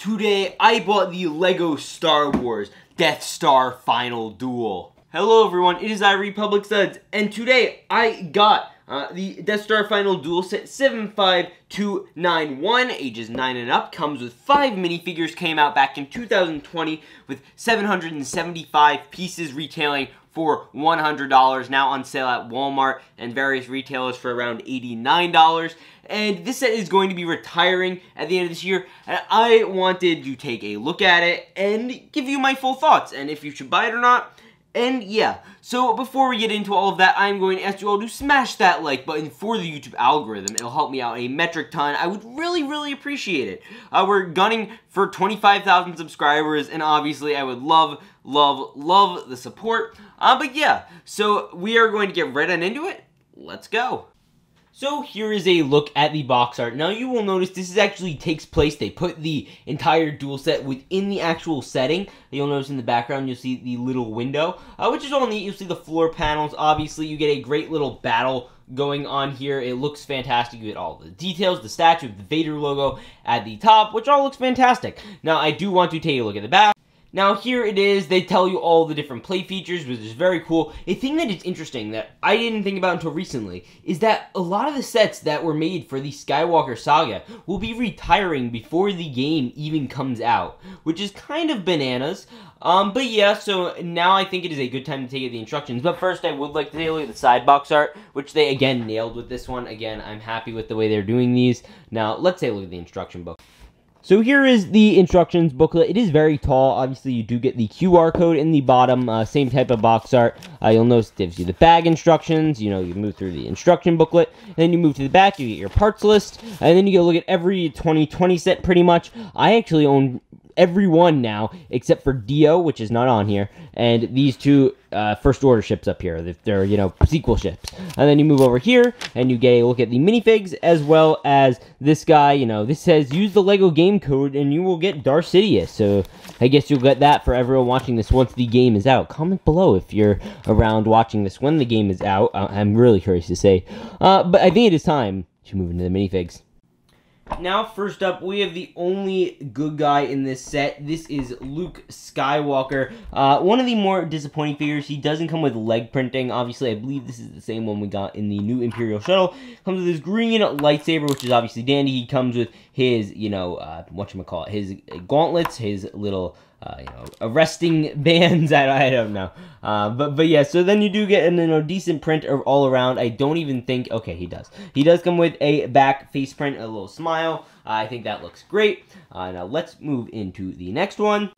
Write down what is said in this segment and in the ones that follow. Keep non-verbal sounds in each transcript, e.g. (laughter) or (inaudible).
Today, I bought the LEGO Star Wars Death Star Final Duel. Hello everyone, it is I Republic Studs, and today I got uh, the Death Star Final Duel Set 75291, ages 9 and up, comes with 5 minifigures, came out back in 2020 with 775 pieces retailing for $100, now on sale at Walmart and various retailers for around $89 and this set is going to be retiring at the end of this year, and I wanted to take a look at it and give you my full thoughts, and if you should buy it or not, and yeah, so before we get into all of that, I'm going to ask you all to smash that like button for the YouTube algorithm. It'll help me out a metric ton. I would really, really appreciate it. Uh, we're gunning for 25,000 subscribers, and obviously I would love, love, love the support. Uh, but yeah, so we are going to get right on into it. Let's go. So here is a look at the box art. Now you will notice this is actually takes place, they put the entire duel set within the actual setting. You'll notice in the background you'll see the little window, uh, which is all neat. You'll see the floor panels. Obviously you get a great little battle going on here. It looks fantastic. You get all the details, the statue, the Vader logo at the top, which all looks fantastic. Now I do want to take a look at the back. Now here it is, they tell you all the different play features, which is very cool. A thing that is interesting that I didn't think about until recently is that a lot of the sets that were made for the Skywalker Saga will be retiring before the game even comes out, which is kind of bananas. Um, but yeah, so now I think it is a good time to take the instructions. But first, I would like to take a look at the side box art, which they again nailed with this one. Again, I'm happy with the way they're doing these. Now, let's take a look at the instruction book. So here is the instructions booklet. It is very tall. Obviously, you do get the QR code in the bottom. Uh, same type of box art. Uh, you'll notice it gives you the bag instructions. You know, you move through the instruction booklet. And then you move to the back. You get your parts list. And then you get a look at every 2020 set pretty much. I actually own every one now except for D-O, which is not on here, and these two uh, first order ships up here. They're, you know, sequel ships. And then you move over here, and you get a look at the minifigs, as well as this guy, you know, this says, use the LEGO game code, and you will get Darth Sidious. So, I guess you'll get that for everyone watching this once the game is out. Comment below if you're around watching this when the game is out. I'm really curious to say. Uh, but I think it is time to move into the minifigs. Now, first up, we have the only good guy in this set. This is Luke Skywalker. Uh, one of the more disappointing figures. He doesn't come with leg printing. Obviously, I believe this is the same one we got in the new Imperial Shuttle. Comes with his green lightsaber, which is obviously dandy. He comes with his, you know, uh, whatchamacallit, his gauntlets, his little uh, you know, arresting (laughs) bands. (laughs) I, I don't know. Uh, but but yeah, so then you do get a you know, decent print all around. I don't even think. Okay, he does. He does come with a back face print, a little smile. I think that looks great. Uh, now let's move into the next one.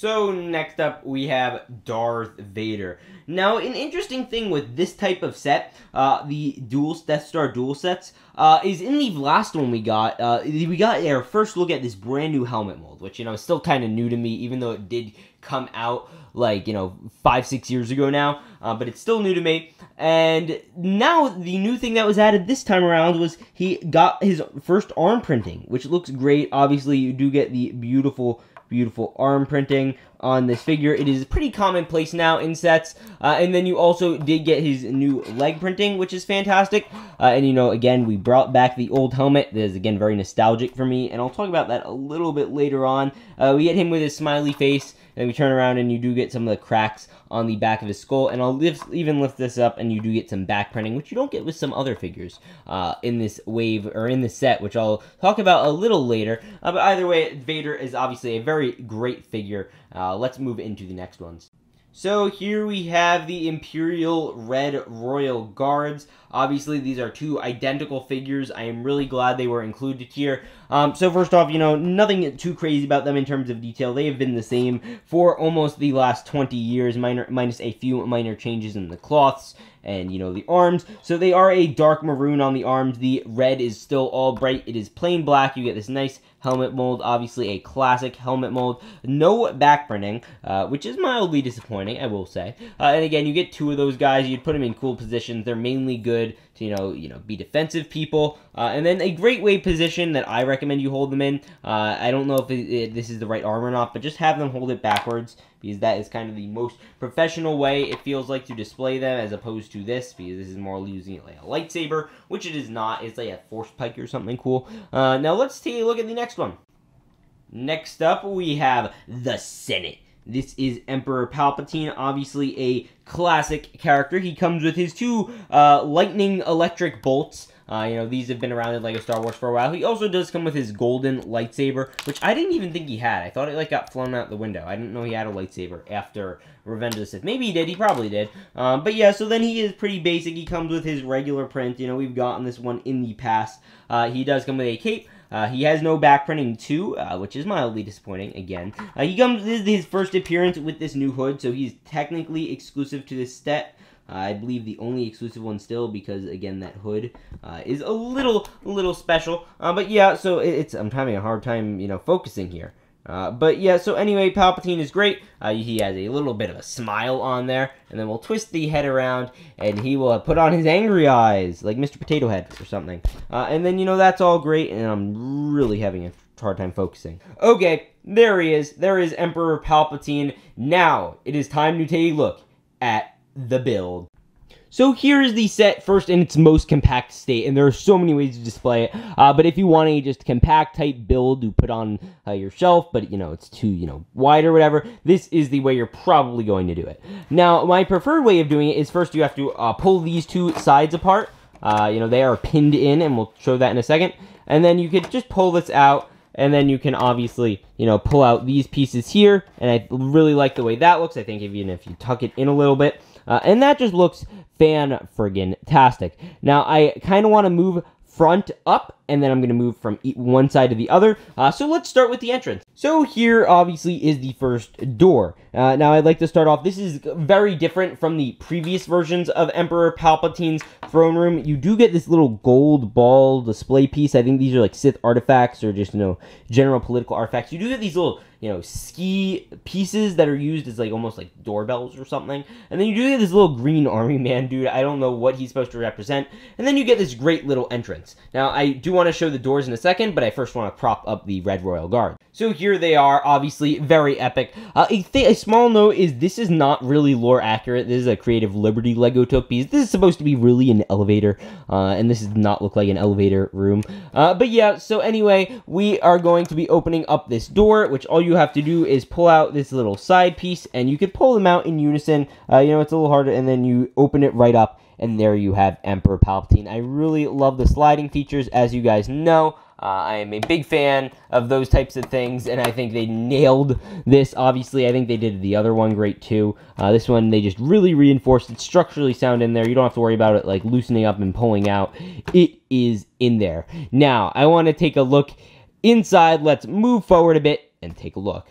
So next up we have Darth Vader. Now an interesting thing with this type of set, uh, the duel Death Star duel sets, uh, is in the last one we got, uh, we got our first look at this brand new helmet mold, which you know is still kind of new to me, even though it did come out like you know five six years ago now, uh, but it's still new to me. And now the new thing that was added this time around was he got his first arm printing, which looks great. Obviously, you do get the beautiful beautiful arm printing on this figure. It is pretty commonplace now in sets. Uh, and then you also did get his new leg printing, which is fantastic. Uh, and, you know, again, we brought back the old helmet. That is, again, very nostalgic for me. And I'll talk about that a little bit later on. Uh, we get him with his smiley face. And we turn around and you do get some of the cracks on the back of his skull. And I'll lift, even lift this up and you do get some back printing, which you don't get with some other figures uh, in this wave or in this set, which I'll talk about a little later. Uh, but either way, Vader is obviously a very great figure. Uh, let's move into the next ones. So here we have the Imperial Red Royal Guards. Obviously, these are two identical figures. I am really glad they were included here. Um, so first off, you know, nothing too crazy about them in terms of detail. They have been the same for almost the last 20 years, minor, minus a few minor changes in the cloths and, you know, the arms. So they are a dark maroon on the arms. The red is still all bright. It is plain black. You get this nice helmet mold, obviously a classic helmet mold. No back printing, uh, which is mildly disappointing, I will say. Uh, and again, you get two of those guys. You'd put them in cool positions. They're mainly good to, you know, you know, be defensive people. Uh, and then a great way position that I recommend you hold them in. Uh, I don't know if it, it, this is the right arm or not, but just have them hold it backwards because that is kind of the most professional way it feels like to display them as opposed to this because this is more using it like a lightsaber, which it is not. It's like a force pike or something cool. Uh, now let's take a look at the next one. Next up, we have the Senate. This is Emperor Palpatine, obviously a classic character. He comes with his two uh, lightning electric bolts. Uh, you know, these have been around in LEGO Star Wars for a while. He also does come with his golden lightsaber, which I didn't even think he had. I thought it, like, got flown out the window. I didn't know he had a lightsaber after Revenge of the Sith. Maybe he did. He probably did. Um, but yeah, so then he is pretty basic. He comes with his regular print. You know, we've gotten this one in the past. Uh, he does come with a cape. Uh, he has no back printing too, uh, which is mildly disappointing. Again, uh, he comes this is his first appearance with this new hood, so he's technically exclusive to this set. Uh, I believe the only exclusive one still because again that hood uh, is a little little special. Uh, but yeah, so it's I'm having a hard time you know focusing here. Uh, but yeah, so anyway, Palpatine is great. Uh, he has a little bit of a smile on there, and then we'll twist the head around, and he will put on his angry eyes, like Mr. Potato Head or something. Uh, and then, you know, that's all great, and I'm really having a hard time focusing. Okay, there he is. There is Emperor Palpatine. Now, it is time to take a look at the build. So here is the set first in its most compact state, and there are so many ways to display it. Uh, but if you want a just compact type build to put on uh, your shelf, but you know it's too you know wide or whatever, this is the way you're probably going to do it. Now, my preferred way of doing it is first you have to uh, pull these two sides apart. Uh, you know they are pinned in, and we'll show that in a second. And then you could just pull this out and then you can obviously, you know, pull out these pieces here, and I really like the way that looks. I think even if you tuck it in a little bit, uh, and that just looks fan friggin' tastic. Now, I kind of want to move front up and then I'm going to move from one side to the other. Uh, so let's start with the entrance. So here obviously is the first door. Uh, now I'd like to start off, this is very different from the previous versions of Emperor Palpatine's throne room. You do get this little gold ball display piece. I think these are like Sith artifacts or just, you know, general political artifacts. You do get these little, you know, ski pieces that are used as like almost like doorbells or something. And then you do get this little green army man dude. I don't know what he's supposed to represent. And then you get this great little entrance. Now I do want to show the doors in a second, but I first want to prop up the Red Royal Guard. So here they are, obviously very epic. Uh, a, a, small note is this is not really lore accurate. This is a Creative Liberty Lego took piece. This is supposed to be really an elevator, uh, and this does not look like an elevator room. Uh, but yeah, so anyway, we are going to be opening up this door, which all you have to do is pull out this little side piece, and you can pull them out in unison. Uh, you know, it's a little harder, and then you open it right up and there you have Emperor Palpatine. I really love the sliding features, as you guys know. Uh, I am a big fan of those types of things, and I think they nailed this. Obviously, I think they did the other one great too. Uh, this one, they just really reinforced it structurally sound in there. You don't have to worry about it like loosening up and pulling out. It is in there. Now, I want to take a look inside. Let's move forward a bit and take a look.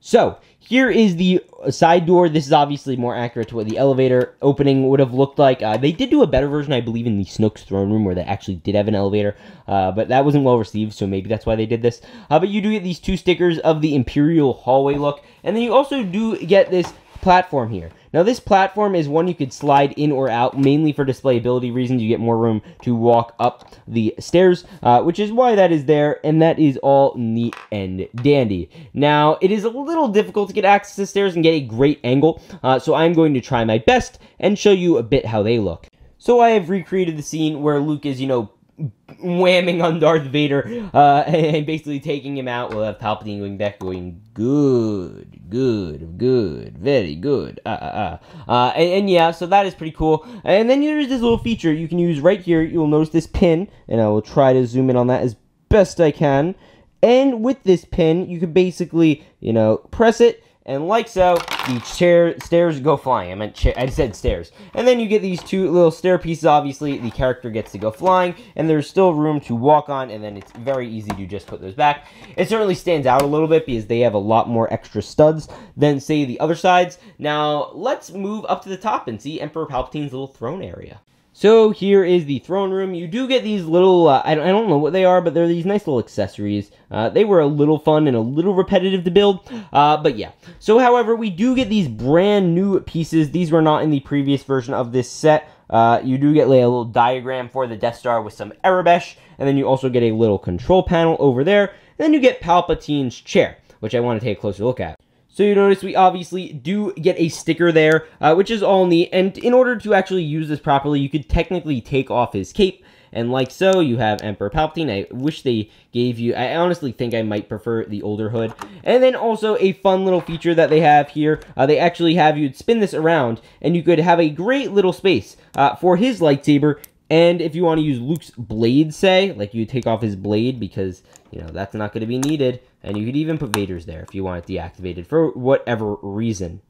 So, here is the side door. This is obviously more accurate to what the elevator opening would have looked like. Uh, they did do a better version, I believe, in the Snoke's throne room where they actually did have an elevator, uh, but that wasn't well received, so maybe that's why they did this. Uh, but you do get these two stickers of the Imperial hallway look, and then you also do get this platform here. Now this platform is one you could slide in or out, mainly for displayability reasons. You get more room to walk up the stairs, uh, which is why that is there, and that is all neat and dandy. Now, it is a little difficult to get access to stairs and get a great angle, uh, so I'm going to try my best and show you a bit how they look. So I have recreated the scene where Luke is, you know, whamming on Darth Vader uh, (laughs) and basically taking him out. We'll have Palpatine going back, going good, good, good, very good. Uh, uh, uh. uh and, and, yeah, so that is pretty cool. And then there's this little feature you can use right here. You'll notice this pin, and I will try to zoom in on that as best I can. And with this pin, you can basically, you know, press it and like so, the chair stairs go flying. I meant chair, I said stairs. And then you get these two little stair pieces. Obviously, the character gets to go flying, and there's still room to walk on, and then it's very easy to just put those back. It certainly stands out a little bit because they have a lot more extra studs than, say, the other sides. Now, let's move up to the top and see Emperor Palpatine's little throne area. So here is the throne room. You do get these little, uh, I, don't, I, don't, know what they are, but they're these nice little accessories. Uh, they were a little fun and a little repetitive to build, uh, but yeah. So however, we do get these brand new pieces. These were not in the previous version of this set. Uh, you do get like, a little diagram for the Death Star with some Aurebesh, and then you also get a little control panel over there. Then you get Palpatine's chair, which I want to take a closer look at. So you notice we obviously do get a sticker there, uh, which is all neat. And in order to actually use this properly, you could technically take off his cape And like so, you have Emperor Palpatine. I wish they gave you... I honestly think I might prefer the older hood. And then also a fun little feature that they have here. Uh, they actually have you spin this around, and you could have a great little space uh, for his lightsaber and if you want to use Luke's blade, say, like you take off his blade because, you know, that's not going to be needed. And you could even put Vader's there if you want it deactivated for whatever reason.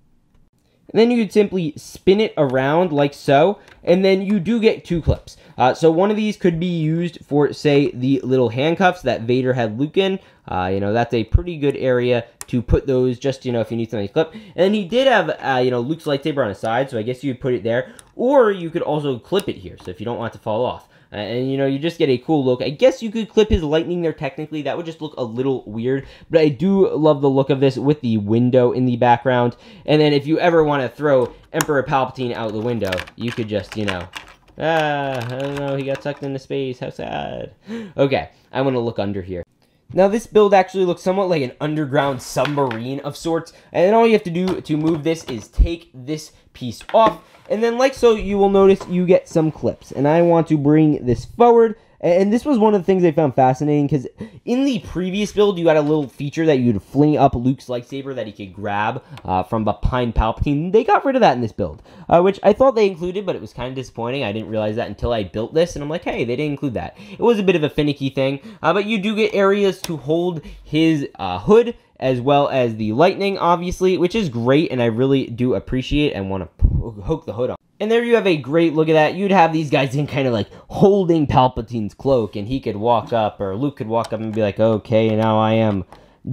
And then you could simply spin it around like so, and then you do get two clips. Uh, so one of these could be used for, say, the little handcuffs that Vader had Luke in. Uh, you know, that's a pretty good area to put those just, you know, if you need something to clip. And he did have, uh, you know, Luke's lightsaber on his side, so I guess you would put it there. Or you could also clip it here, so if you don't want it to fall off. Uh, and, you know, you just get a cool look. I guess you could clip his lightning there technically. That would just look a little weird. But I do love the look of this with the window in the background. And then if you ever want to throw Emperor Palpatine out the window, you could just, you know... Ah, I don't know, he got sucked into space. How sad. Okay, I want to look under here. Now this build actually looks somewhat like an underground submarine of sorts, and all you have to do to move this is take this piece off, and then like so, you will notice you get some clips. And I want to bring this forward. And this was one of the things I found fascinating because in the previous build, you had a little feature that you'd fling up Luke's lightsaber that he could grab uh, from behind Palpatine. They got rid of that in this build, uh, which I thought they included, but it was kind of disappointing. I didn't realize that until I built this, and I'm like, hey, they didn't include that. It was a bit of a finicky thing, uh, but you do get areas to hold his uh, hood as well as the lightning, obviously, which is great, and I really do appreciate and want to hook the hood on. And there you have a great look at that. You'd have these guys in kind of like holding Palpatine's cloak, and he could walk up, or Luke could walk up and be like, okay, now I am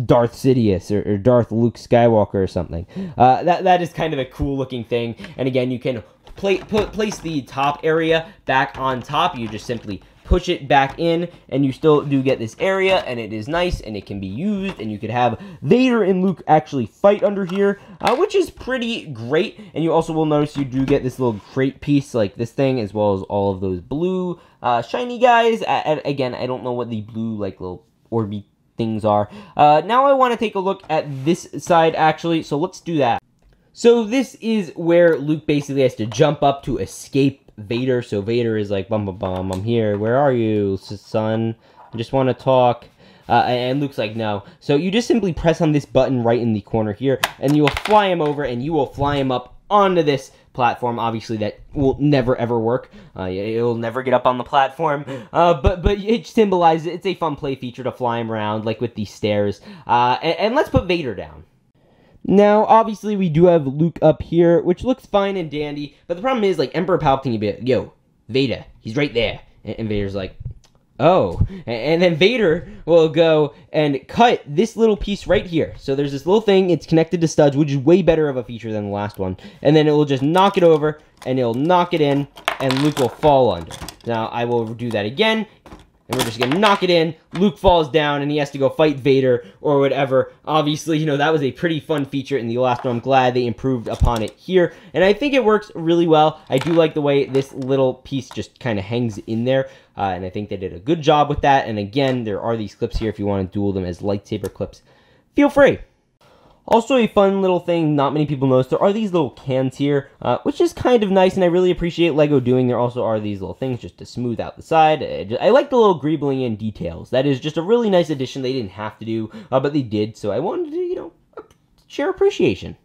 Darth Sidious or, or Darth Luke Skywalker or something. Uh, that, that is kind of a cool looking thing. And again, you can play, put, place the top area back on top. You just simply push it back in, and you still do get this area, and it is nice, and it can be used, and you could have Vader and Luke actually fight under here, uh, which is pretty great, and you also will notice you do get this little crate piece like this thing, as well as all of those blue uh, shiny guys. I, again, I don't know what the blue, like, little orby things are. Uh, now I want to take a look at this side, actually, so let's do that. So this is where Luke basically has to jump up to escape Vader. So Vader is like, bum bum bum, I'm here. Where are you, son? I just want to talk. Uh, and Luke's like, no. So you just simply press on this button right in the corner here, and you will fly him over, and you will fly him up onto this platform. Obviously, that will never ever work. Uh, it will never get up on the platform. Uh, but but it symbolizes it's a fun play feature to fly him around, like with these stairs. Uh, and, and let's put Vader down. Now, obviously, we do have Luke up here, which looks fine and dandy, but the problem is, like, Emperor Palpatine, be yo, Vader, he's right there. And, Vader's like, oh. And then Vader will go and cut this little piece right here. So there's this little thing, it's connected to studs, which is way better of a feature than the last one. And then it will just knock it over, and it'll knock it in, and Luke will fall under. Now, I will do that again, and we're just gonna knock it in. Luke falls down, and he has to go fight Vader or whatever. Obviously, you know, that was a pretty fun feature in the last one. I'm glad they improved upon it here, and I think it works really well. I do like the way this little piece just kind of hangs in there, uh, and I think they did a good job with that. And again, there are these clips here if you want to duel them as lightsaber clips. Feel free. Also, a fun little thing not many people notice, there are these little cans here, uh, which is kind of nice, and I really appreciate LEGO doing. There also are these little things just to smooth out the side. I, just, I like the little greebling in details. That is just a really nice addition they didn't have to do, uh, but they did, so I wanted to, you know, share appreciation.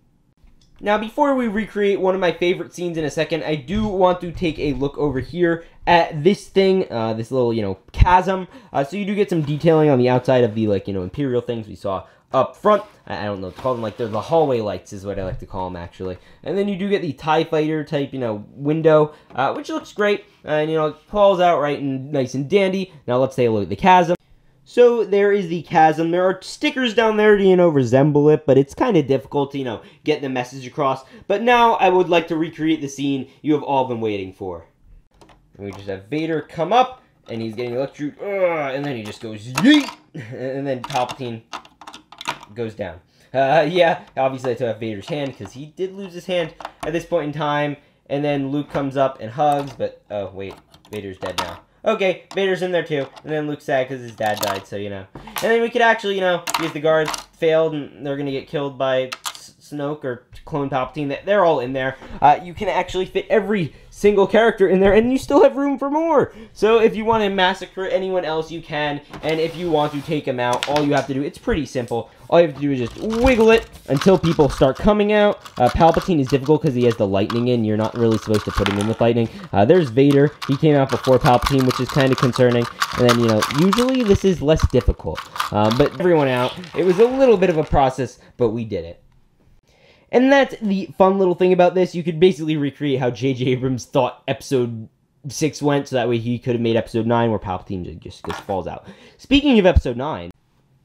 Now, before we recreate one of my favorite scenes in a second, I do want to take a look over here at this thing, uh, this little, you know, chasm. Uh, so you do get some detailing on the outside of the, like, you know, Imperial things we saw up front. I don't know, call them like they're the hallway lights is what I like to call them actually. And then you do get the TIE fighter type, you know, window, uh, which looks great. And, you know, it falls out right and nice and dandy. Now let's take a look at the chasm. So there is the chasm. There are stickers down there to, you know, resemble it, but it's kind of difficult to, you know, get the message across. But now I would like to recreate the scene you have all been waiting for. And we just have Vader come up, and he's getting electrocuted, and then he just goes, yeet! (laughs) And then Palpatine goes down. Uh, (laughs) yeah, obviously I took have Vader's hand because he did lose his hand at this point in time. And then Luke comes up and hugs, but oh wait, Vader's dead now. Okay, Vader's in there too. And then Luke's sad because his dad died, so you know. And then we could actually, you know, use the guards failed and they're gonna get killed by Snoke or clone Palpatine, they're all in there. Uh, you can actually fit every single character in there, and you still have room for more. So if you want to massacre anyone else, you can. And if you want to take them out, all you have to do, it's pretty simple. All you have to do is just wiggle it until people start coming out. Uh, Palpatine is difficult because he has the lightning in. You're not really supposed to put him in with lightning. Uh, there's Vader. He came out before Palpatine, which is kind of concerning. And then, you know, usually this is less difficult. Uh, but everyone out. It was a little bit of a process, but we did it. And that's the fun little thing about this. You could basically recreate how J.J. Abrams thought episode 6 went, so that way he could have made episode 9 where Palpatine just, just falls out. Speaking of episode 9,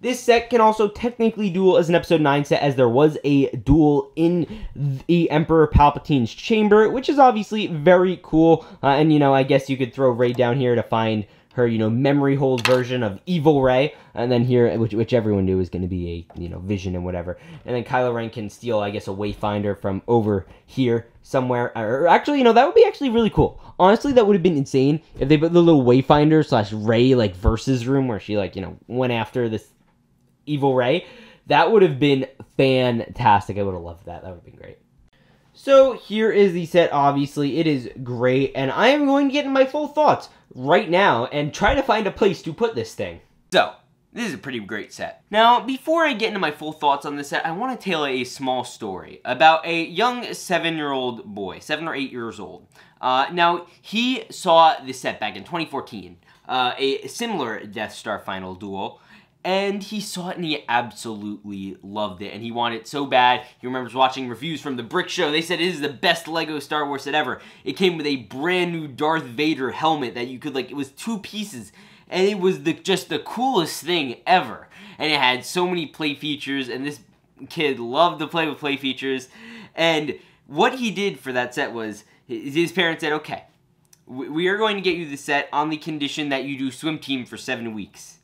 this set can also technically duel as an episode 9 set as there was a duel in the Emperor Palpatine's chamber, which is obviously very cool. Uh, and, you know, I guess you could throw Rey down here to find her, you know, memory hold version of Evil Rey, and then here, which, which everyone knew was going to be a, you know, Vision and whatever. And then Kylo Ren can steal, I guess, a Wayfinder from over here somewhere. Or actually, you know, that would be actually really cool. Honestly, that would have been insane if they put the little Wayfinder slash Rey, like, versus room where she, like, you know, went after this Evil Rey. That would have been fantastic. I would have loved that. That would have been great. So here is the set, obviously. It is great, and I am going to get in my full thoughts right now and try to find a place to put this thing. So, this is a pretty great set. Now, before I get into my full thoughts on this set, I want to tell a small story about a young seven-year-old boy, seven or eight years old. Uh, now, he saw this set back in 2014, uh, a similar Death Star final duel, and he saw it and he absolutely loved it. And he wanted it so bad. He remembers watching reviews from the brick show. They said it is the best lego star wars set ever. It came with a brand new darth vader helmet that you could like it was two pieces. And it was the just the coolest thing ever. And it had so many play features. And this kid loved to play with play features. And what he did for that set was his parents said okay we are going to get you the set on the condition that you do swim team for seven weeks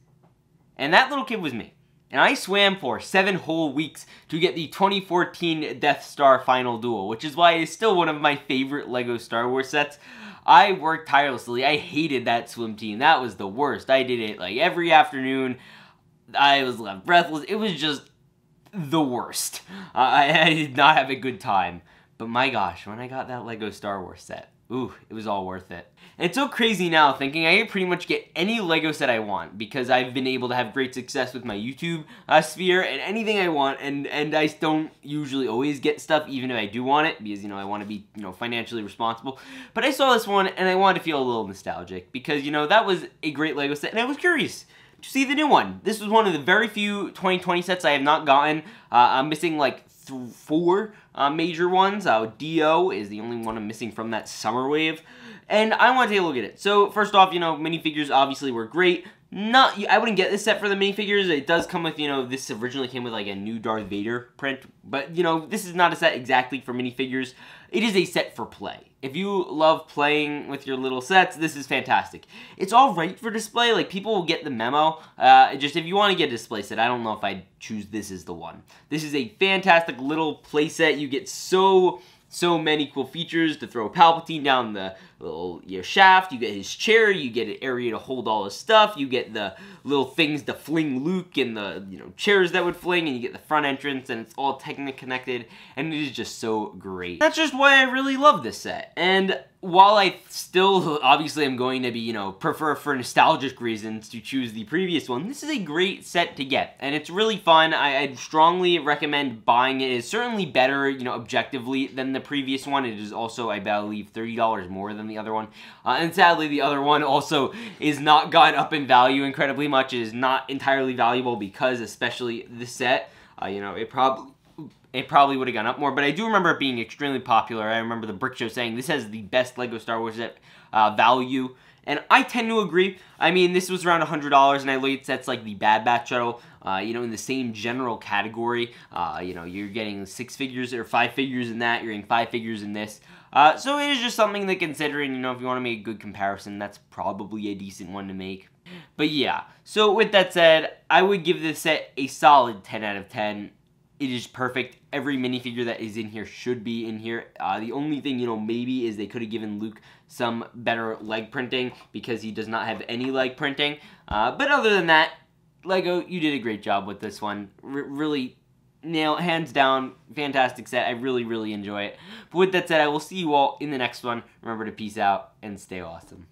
and that little kid was me. And I swam for seven whole weeks to get the 2014 Death Star Final Duel, which is why it is still one of my favorite LEGO Star Wars sets. I worked tirelessly. I hated that swim team. That was the worst. I did it like every afternoon. I was left breathless. It was just the worst. I, I did not have a good time. But my gosh, when I got that LEGO Star Wars set, ooh, it was all worth it. And it's so crazy now thinking I can pretty much get any LEGO set I want because I've been able to have great success with my YouTube uh, sphere and anything I want and, and I don't usually always get stuff even if I do want it because, you know, I want to be, you know, financially responsible. But I saw this one and I wanted to feel a little nostalgic because, you know, that was a great LEGO set and I was curious to see the new one. This was one of the very few 2020 sets I have not gotten. Uh, I'm missing like four uh, major ones. Uh, D-O is the only one I'm missing from that summer wave. And I want to take a look at it. So first off, you know, minifigures obviously were great. Not, I wouldn't get this set for the minifigures. It does come with, you know, this originally came with like a new Darth Vader print. But, you know, this is not a set exactly for minifigures. It is a set for play. If you love playing with your little sets, this is fantastic. It's all right for display. Like, people will get the memo. Uh, just if you want to get a display set, I don't know if I'd choose this as the one. This is a fantastic little play set. You get so so many cool features to throw Palpatine down the little your shaft. You get his chair. You get an area to hold all his stuff. You get the little things to fling Luke and the you know chairs that would fling, and you get the front entrance, and it's all technically connected, and it is just so great. That's just why I really love this set. And while I still obviously am going to be, you know, prefer for nostalgic reasons to choose the previous one, this is a great set to get. And it's really fun. I, would strongly recommend buying it. It's certainly better, you know, objectively than the previous one. It is also, I believe, $30 more than the other one. Uh, and sadly, the other one also is not gone up in value incredibly much. It is not entirely valuable because, especially this set, uh, you know, it probably it probably would have gone up more. But I do remember it being extremely popular. I remember the Brick Show saying this has the best LEGO Star Wars set uh, value. And I tend to agree. I mean, this was around $100, and I at sets like the Bad Batch Shuttle, uh, you know, in the same general category. Uh, you know, you're getting six figures or five figures in that. You're getting five figures in this. Uh, so it is just something to consider, and, you know, if you want to make a good comparison, that's probably a decent one to make. But yeah, so with that said, I would give this set a solid 10 out of 10 it is perfect. Every minifigure that is in here should be in here. Uh, the only thing, you know, maybe is they could have given Luke some better leg printing because he does not have any leg printing. Uh, but other than that, LEGO, you did a great job with this one. R really nail hands down fantastic set i really really enjoy it but with that said i will see you all in the next one remember to peace out and stay awesome